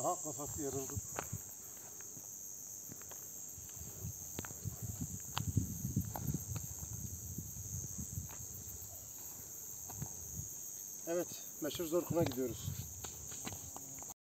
Aha kafası yarıldı. Evet, meşhur Zorkun'a gidiyoruz.